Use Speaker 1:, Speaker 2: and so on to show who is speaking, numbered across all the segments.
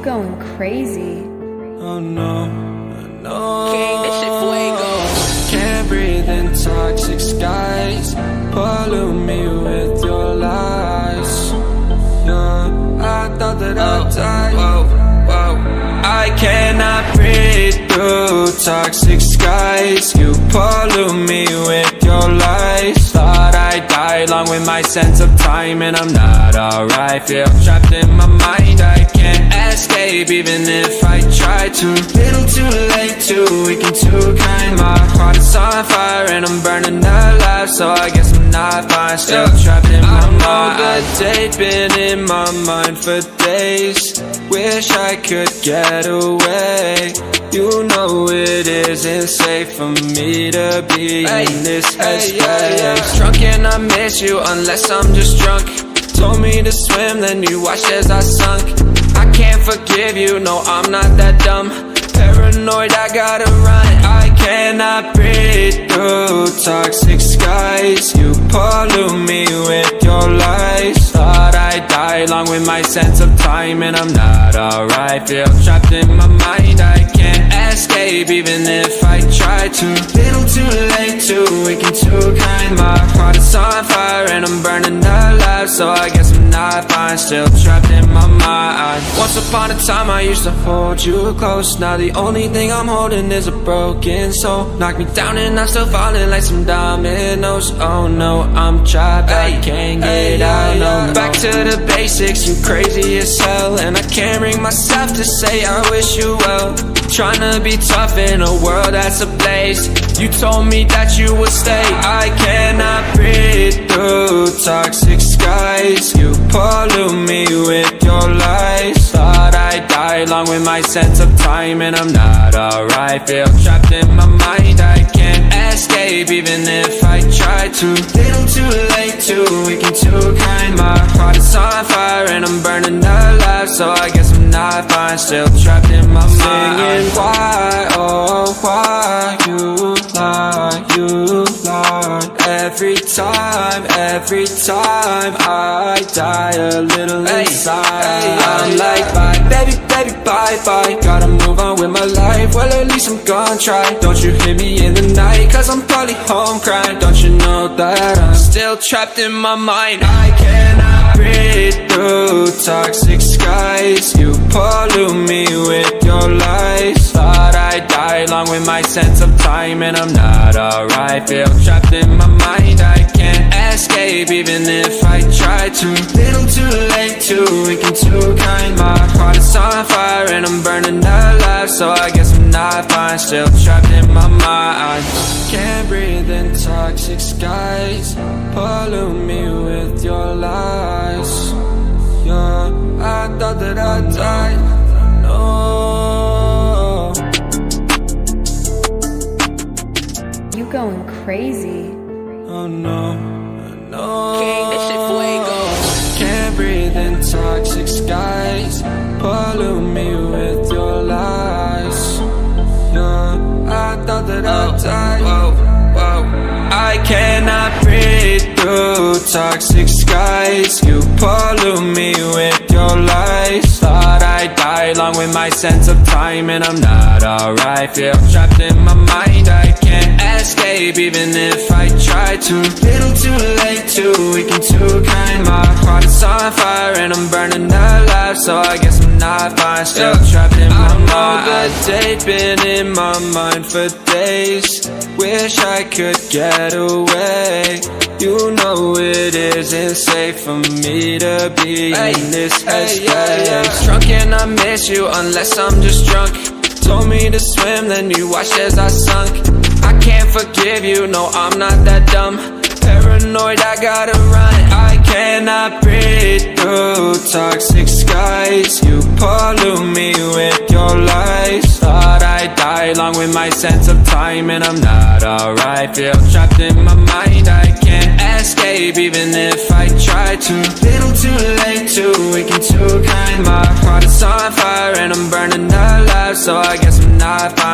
Speaker 1: You going crazy.
Speaker 2: Oh no, no.
Speaker 3: King, this shit fuego.
Speaker 2: Can't breathe in toxic skies. Pollute me with your lies. Yeah, I thought that I'd die. Whoa, whoa. I cannot breathe through toxic skies. You pollute me with your lies. Thought I'd die along with my sense of time, and I'm not alright. Feel trapped in my mind. I can't escape, even if I try to. Little too late, too weak and too kind. My heart is on fire, and I'm burning alive. So I guess I'm not fine. Still trapped in my mind. I date been in my mind for days. Wish I could get away. You know it isn't safe for me to be in this headspace. Drunk and I miss you unless I'm just drunk. Told me to swim, then you watched as I sunk. I can't forgive you, no, I'm not that dumb. Paranoid, I gotta run. I cannot breathe through toxic skies. You pollute me with your lies. Thought I'd die along with my sense of time, and I'm not alright. Feel trapped in my mind. I escape, even if I try to. Little too late, too weak and too kind. My heart is on fire, and I'm burning alive. So I guess I'm not fine. Still trapped in my mind. Once upon a time, I used to hold you close. Now the only thing I'm holding is a broken soul. Knock me down, and I'm still falling like some Oh no, I'm trapped. I can't get out. No, back to the basics. You crazy as hell, and I can't bring myself to say I wish you well. Tryna be tough in a world that's ablaze. You told me that you would stay. I cannot breathe through toxic skies. You pollute me with your lies. Thought I'd die along with my sense of time, and I'm not alright. Feel trapped in my mind. I can't escape, even if I try to. Little too late, too weak and too kind. My heart is on fire, and I'm burning alive. So I guess I'm not fine. Still trapped in my mind. Singing why, oh why you lie, you lie. Every time, every time I die a little inside. I'm like bye, baby, baby, bye, bye. Gotta move on with my life. Well, at least I'm gonna try. Don't you hit me in the night, cause I'm probably home crying. Don't you know that I'm still trapped in my mind? I cannot breathe through toxic skies. You pollute me with your lies. Thought I'd die along with my sense of time, and I'm not alright. Feel trapped in my mind. I can't escape, even if I try to. Little too late, too weak and too kind. My heart is on fire, and I'm burning alive. So I not fine. Still trapped in my mind. Can't breathe in toxic skies. Pollute me with your lies. Yeah, I thought that I'd die. No.
Speaker 1: You going crazy.
Speaker 2: Oh no. Toxic skies. You pollute me with your lies. Thought I'd die along with my sense of time, and I'm not alright. Feel trapped in my mind. I can't escape, even if I try to. Little too late, too weak and too kind. My heart is on fire, and I'm burning alive. So I guess I'm not fine. Still trapped in my mind. I know the date been in my mind for days. Wish I could get away. You know it isn't safe for me to be in this headspace. Drunk and I miss you unless I'm just drunk. Told me to swim, then you watched as I sunk. I can't forgive you, no, I'm not that dumb. Paranoid, I gotta run. I cannot breathe through toxic skies. You pollute me with your lies. Thought I'd die along with my sense of time, and I'm not alright. Feel trapped in my mind. I can't escape, even if I try to. Little too late, too weak and too kind. My heart is on fire, and I'm burning alive. So I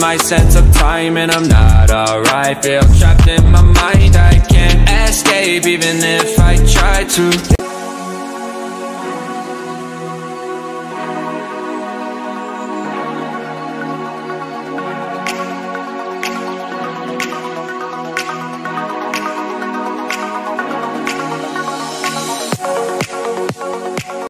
Speaker 2: my sense of time And I'm not alright. Feel trapped in my mind I can't escape even if I try to